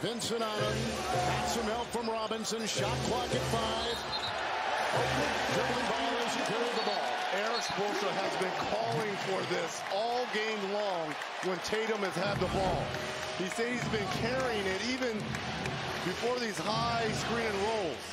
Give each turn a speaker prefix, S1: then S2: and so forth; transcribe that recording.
S1: Vincent on him. Got some help from Robinson. Shot clock at five. Dribbling ball the ball.
S2: Erik Spoelstra has been calling for this all game long when Tatum has had the ball. He said he's been carrying it even before these high screen and rolls.